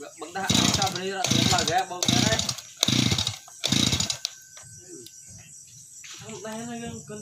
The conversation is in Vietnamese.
bang dah kita beli lah ya bang ya Ang lahat na yung kan